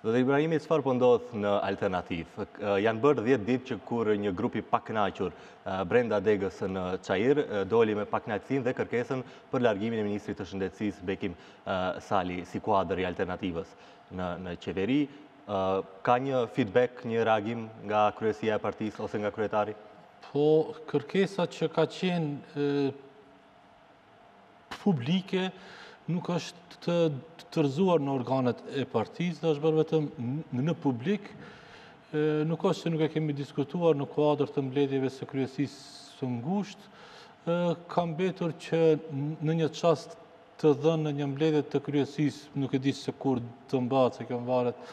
Zoti Ibrahimi, çfarë po ndodh në Alternativë? Janë bërë 10 ditë që kur një grup i pakënaqur brenda degës në Çair doli me pakënaqësinë dhe kërkesën për largimin e ministrit të Shëndetësisë Bekim Sali si kuadër i Alternativës në qeveri. Ka një feedback, një reagim nga kryesia e partisë ose nga kryetari? Po, kërkesa që ka qenë publike nuk është trajtuar në organet e partisë dhe është bërë vetëm në publik. Nuk është se nuk e kemi diskutuar në kuadër të mbledhjeve së kryesisë së ngushtë. Ka mbetur që në një çast të dhënë në një mbledhje të kryesisë, nuk e di se kur do mbahet, se kjo varet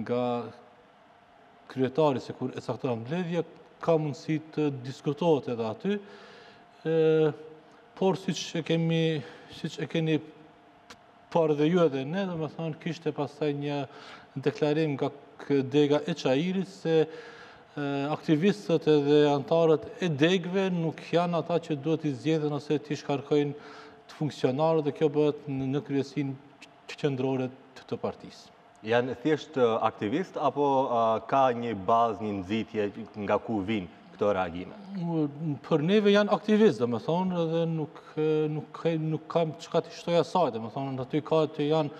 nga kryetari se kur e cakton mbledhjen, ka mundësi të diskutohet edhe aty, por siç kemi, siç keni parë edhe ju edhe ne, domethënë, kishte pastaj një deklarim nga dega e Çairit, se aktivistët edhe anëtarët e degëve nuk janë ata që duhet t'i zgjedhin ose t'i shkarkojnë funksionarët dhe kjo bëhet në kryesinë qendrore të të partisë. Janë thjesht aktivistë apo ka një bazë, një nxitje nga ku vijnë këto reagime? Për neve janë aktivistë, domethënë, dhe nuk kam çka t'i shtoj asaj, domethënë, aty ka që janë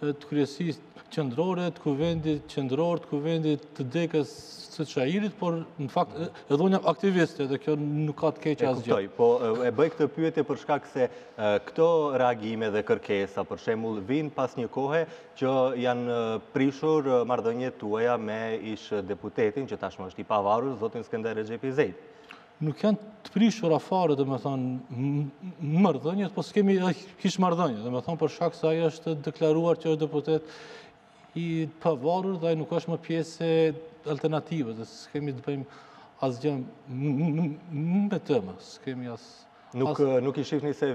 të kryesisë qendrore, të kuvendit qendror, të kuvendit të degës së Çairit, por në fakt edhe unë jam aktivist edhe kjo nuk ka të keqe asgjë. E kuptoj, po e bëj këtë pyetje për shkak se Këto reagime dhe kërkesa, për shembull, vijnë pas një kohe që janë prishur marrëdhëniet tuaja me ish deputetin që tashmë është i pavarur, zotin Skënder Rexhepi Zejd. Nuk janë të prishur fare, domethënë, marrëdhëniet, po s'kemi hiç marrëdhënie, domethënë, për shak se ai është deklaruar që është deputet i pavarur dhe ai nuk është më pjesë e Alternativës, dhe s'kemi të bëjmë asgjë me të më, s'kemi as... Nuk, nuk i shifni si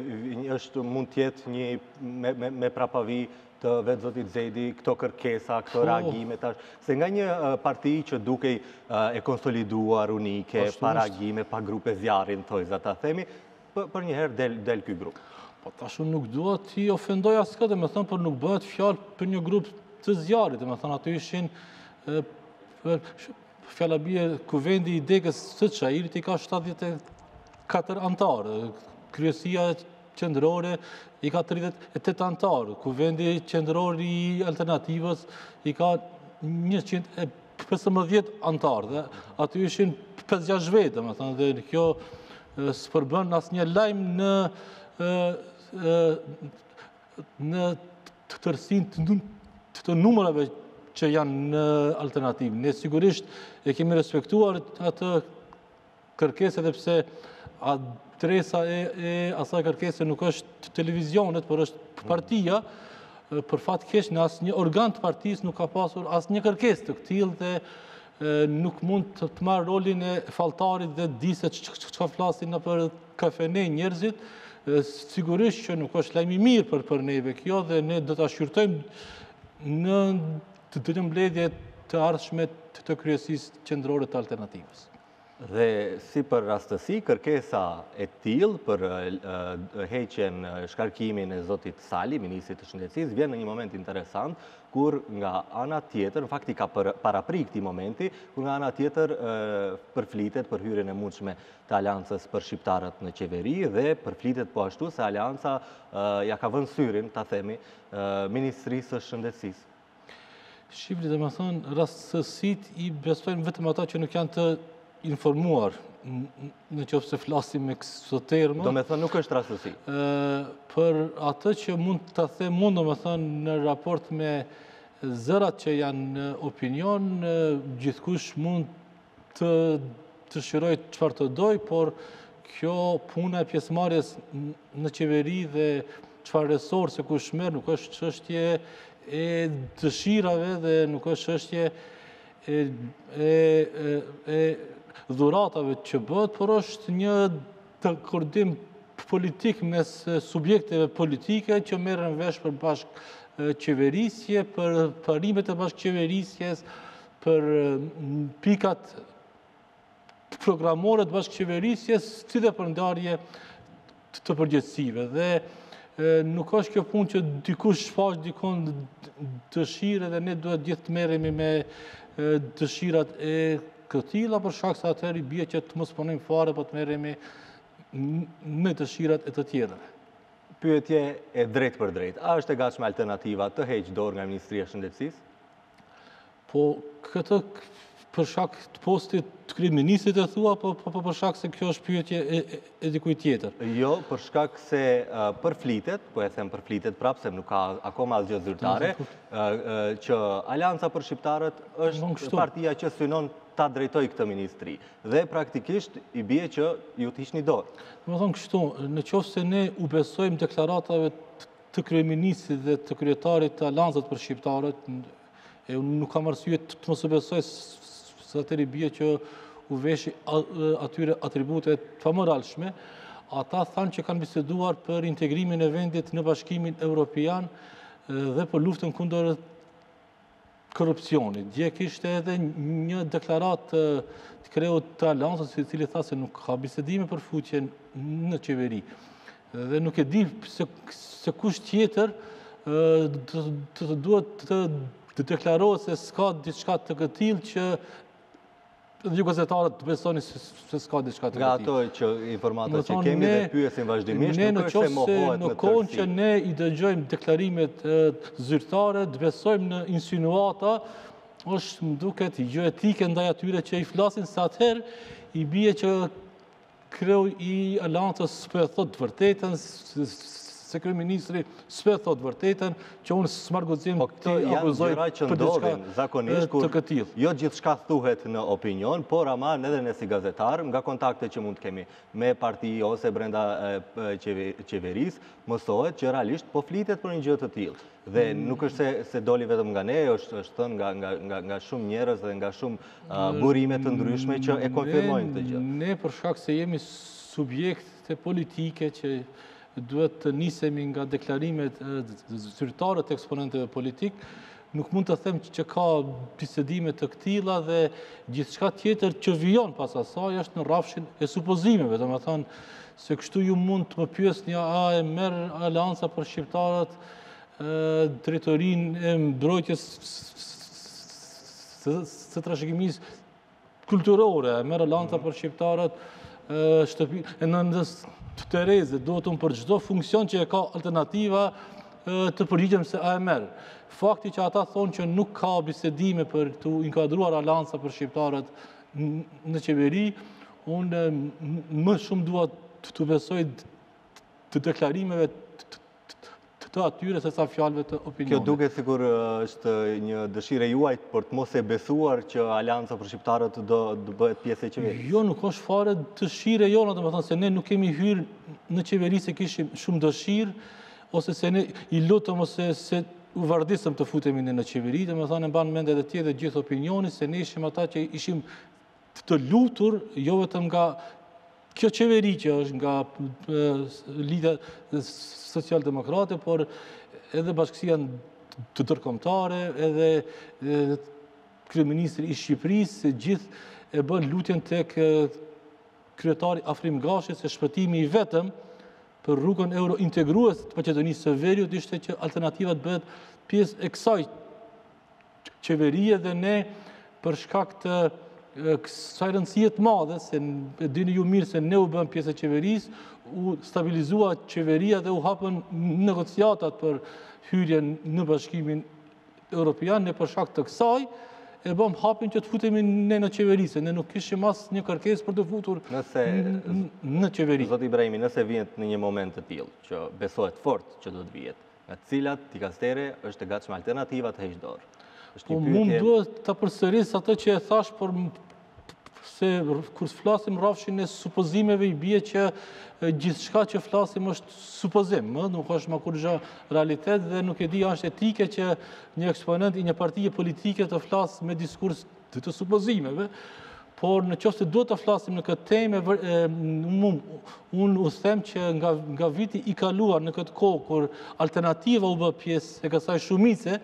është, mund të jetë një me, me, me prapavijë të vetë zotit Zejdi, këto kërkesa, këto reagime tash, se nga një parti që dukej e konsoliduar, unike, pa reagime, pa grupe zjarri, në thonjëza ta themi, përnjëherë del, del ky grup. Po tash unë nuk dua të ofendoj askënd, domethënë, por nuk bëhet fjalë për një grup të zjarrit, domethënë, aty ishin Fjala bie kuvendi i degës së Çairit i ka 74 anëtarë. Kryesia qendrore i ka 38 anëtarë. Kuvendi qendror i Alternativës i ka 115 anëtarë dhe aty ishin 5-6 vetë, domethënë dhe kjo s'përbën asnjë lajm në Në tërësinë të numrave që janë në alternativë. Ne sigurisht e kemi respektuar atë kërkesë edhe pse adresa e asaj kërkese nuk është televizionet, por është mm. partia, për fat të keq në asnjë organ të partisë nuk ka pasur asnjë kërkesë të këtillë dhe nuk mund të marr rolin e falltarit dhe di se çka flasin nëpër kafene njerëzit, sigurisht që nuk është lajm i mirë për për neve kjo dhe ne do ta shqyrtojmë në të të të mbledhje të ardhshme të të kryesisë qendrore të alternativës. Dhe si për rastësi, kërkesa e tillë për heqjen shkarkimin e Zotit Sali, Ministrit të Shëndetësisë, vjen në një moment interesant, kur nga ana tjetër, në fakt i ka parapri këtij momenti, kur nga ana tjetër përflitet për hyrjen e mundshme të Aleancës për shqiptarët në qeveri dhe përflitet po ashtu se Aleanca ia ka vënë syrin, ta themi, Ministrisë së Shëndetësisë. Shiko, domethënë, rastësitë i besojnë vetëm ata që nuk janë të informuar në qoftë se flasim me këto terma. Domethënë nuk është rastësi. Për atë që mund të the mund, domethënë në raport me zërat që janë në opinion, gjithkush mund të dëshirojë çfarë të dojë, por kjo puna e pjesëmarrjes në qeveri dhe çfarë resorësh kush merr nuk është çështje e dëshirave dhe nuk është çështje e e e dhuratave që bëhet, por është një dakordim politik mes subjekteve politike që merren vesh për bashkëqeverisje, për parimet e bashkëqeverisjes, për pikat programore të bashkëqeverisjes, si dhe për ndarje të përgjegjësive. Dhe nuk është kjo punë që dikush shfaq diku një dëshirë edhe ne duhet të gjithë të merremi me dëshirat e këtilla, për shkak se atëherë i bie që të mos punojmë fare, po të merremi me dëshirat e të tjerëve. Pyetje e drejtpërdrejtë, a është e gatshme alternativa të heqë dorë nga Ministria e Shëndetësisë? Po këtë për shkak të postit të kryeministrit e thua, po, po, po për shkak se kjo është pyetje e, e, e dikujt tjetër. Jo, për shkak se uh, përflitet, po e them përflitet prapë se nuk ka akoma asgjë zyrtare, uh, uh, që Aleanca për Shqiptarët është partia që synon ta drejtojë këtë ministri. Dhe praktikisht i bie që ju të hiqni dorë. Domethënë kështu, në qoftë se ne u besojmë deklaratave të të kryeministit dhe të kryetarit të Aleancës për Shqiptarët, e unë nuk kam arsye të mos e besoj se atëherë i bie që u veshi atyre atribute të pamoralshme, ata thanë që kanë biseduar për integrimin e vendit në bashkimin evropian dhe për luftën kundër korrupsionit. Dje kishte edhe një deklaratë të kreut të Aleancës, i cili tha se nuk ka bisedime për futje në qeveri. Dhe nuk e di se kush tjetër duhet të deklarohet se s'ka diçka të këtillë që Dhe ju gazetarët të besoni se se s'ka diçka të këtillë. Nga ato informata që kemi dhe pyesim vazhdimisht, nuk është se mohohet në tërësi. Në kohën që ne i dëgjojmë deklarimet zyrtare, të besojmë në insinuata, është, më duket, jo etike ndaj atyre që i flasin, se atëherë i bie që Kreu i Aleancës s'po e thotë të vërtetën, se kryeministri s'po e thotë të vërtetën, që unë s'marr guxim t'i akuzoj për diçka të këtillë. Jo gjithçka thuhet në opinion, por ama edhe ne si gazetarë, nga kontaktet që mund të kemi me parti ose brenda qeverisë, mësohet që realisht po flitet për një gjë të tillë. Dhe nuk është se, se doli vetëm nga ne, është, është thënë nga, nga, nga, nga shumë njerëz dhe nga shumë uh, burime të ndryshme që e konfirmojnë këtë gjë. Ne për shkak se jemi subjekte politike që duhet të nisemi nga deklarimet zyrtare të eksponentëve politikë, nuk mund të them që ka bisedime të këtilla dhe gjithçka tjetër që vijon pas asaj është në rrafshin e supozimeve, domethënë Se kështu ju mund të më pyesni a e merr Aleanca për Shqiptarët drejtorinë e mbrojtjes së trashëgimisë kulturore, a e merr Aleanca për Shqiptarët shtëpinë Nënë Tereza, domethënë për çdo funksion që e ka Alternativa të përgjigjem se a e merr. Fakti që ata thonë që nuk ka bisedime për t'u inkuadruar Aleanca për Shqiptarët në qeveri, Unë më shumë dua t'u besoj deklarimeve të atyre se sa fjalëve të opinionit. Kjo duket sikur është një dëshirë e juaja për të mos e besuar që Aleanca për Shqiptarët do të bëhet pjesë e qeverisë. Jo, nuk është fare dëshirë e jona, domethënë se ne nuk kemi hyrë në qeveri se kishim shumë dëshirë, ose se ne i lutëm ose se u vardisëm të futemi në qeveri, domethënë e mban mend edhe ti edhe gjithë opinioni se ne ishim ata që ishim të të lutur, jo vetëm nga kjo qeveri që është nga lidhja socialdemokrate, por edhe bashkësia ndërkombëtare, edhe kryeministri i Shqipërisë, se gjithë e bën lutjen te kryetari Afrim Gashi, se shpëtimi i vetëm për rrugën eurointegruese të Maqedonisë së Veriut, ishte që Alternativa të bëhet pjesë e kësaj qeverie dhe ne për shkak të kësaj rëndësie të madhe, se e dini ju mirë se ne u bëmë pjesë e qeverisë, u stabilizua qeveria dhe u hapën negociatat për hyrjen në Bashkimin Europian, ne për shkak të kësaj, e bëmë hapin që të futemi ne në qeveri, se ne nuk kishim asnjë kërkesë për t'u futur në qeveri. Zoti Ibrahimi, nëse vihet në një moment të tillë, që besohet fort që do të vihet, Nga cilat dikastere është e gatshme Alternativa të heqë dorë? Po, unë duhet ta përsëris atë që e thashë, por se kur flasim në rrafshin e supozimeve i bie që gjithçka që flasim është supozim, nuk është më kurgjë realitet dhe nuk e di a është etike që një eksponent i një partie politike të flasë me diskurs të të supozimeve, por në qoftë se duhet të flasim në këtë temë, unë ju them që nga viti i kaluar në këtë kohë, kur Alternativa u bë pjesë e kësaj shumice,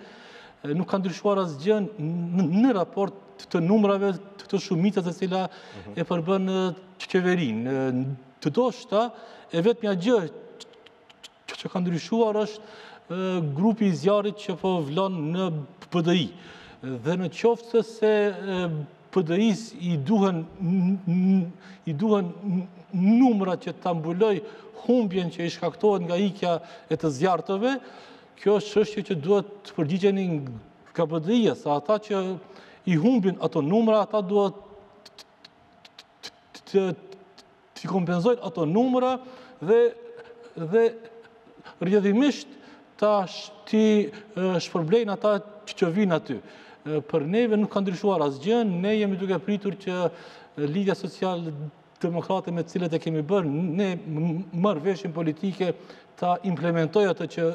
nuk ka ndryshuar asgjë në raport të numrave të të shumicës e cila mhm. e përbën qeverinë. Ndoshta, e vetmja gjë që ka ndryshuar është Grupi i Zjarrit që po vlon në BDI. Dhe në qoftë se BDI-së i duhen i duhen numra që ta mbulojë humbjen që i shkaktohet nga ikja e të zjarrtëve, kjo është çështje që duhet të përgjigjen nga BDI-ja, se ata që i humbin ato numra, ata duhet t'i kompenzojnë ato numra dhe dhe rrjedhimisht ta t'i shpërblejnë ata që vijnë aty. Për neve nuk ka ndryshuar asgjë, ne jemi duke pritur që Lidhja Socialdemokrate me të cilët e kemi bërë marrëveshjen politike ta implementojë atë që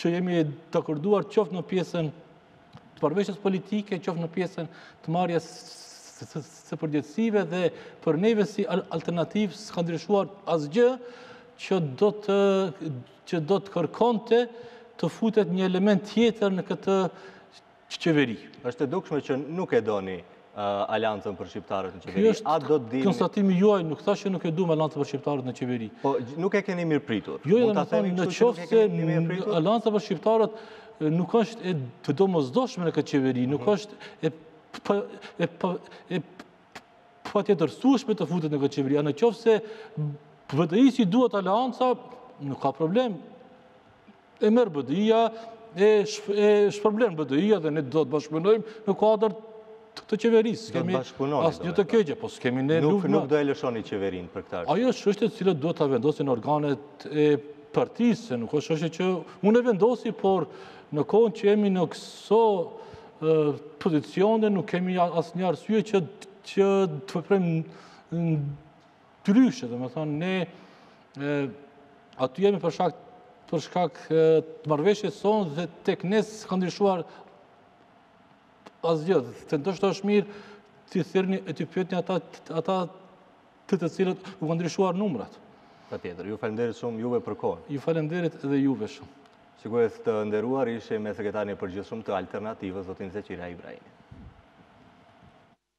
jemi dakorduar qoftë në pjesën e marrëveshjes politike, qoftë në pjesën e marrjes së përgjegjësive dhe për neve si Alternativë s'ka ndryshuar asgjë që do të që do të kërkonte të futet një element tjetër në këtë qeveri. Është e dukshme që nuk e doni Aleancën për Shqiptarët në qeveri. A do të dini... Konstatimi juaj nuk tha që nuk e duam Aleancën për Shqiptarët në qeveri. Po, nuk e keni mirëpritur. Jo, jo, ne themi në qoftë se Aleanca për Shqiptarët nuk është e domosdoshme në këtë qeveri, nuk mhm. është e patjetërsueshme të futet në këtë qeveri. A në qoftë se BDI-së i duhet Aleanca, nuk ka problem, e merr BDI-ja, e shpërblen BDI-ja dhe ne do të bashkëpunojmë në kuadër të qeverisë. Do të bashkëpunojmë. Asnjë të keqe, po s'kemi ne luftë. Nuk do e lëshoni qeverinë për këta. Ajo është çështje të cilën duhet ta vendosin organet e partisë, se nuk është çështje që unë e vendosi, por në kohën që jemi në këso pozicione, nuk kemi asnjë arsye që të veprojmë Ndryshe, domethënë, ne aty jemi për shkak të marrëveshjes sonë dhe tek ne s'ka ndryshuar asgjë. Ndoshta është mirë t'i thirrni e t'i pyetni ata të të cilëve u kanë ndryshuar numrat. Patjetër, ju falemderit shumë juve për kohën. Ju falemderit edhe juve shumë. Sigurisht të nderuar ishim me sekretarin e përgjithshëm të Alternativës, zotin Zeqirija Ibrahimi.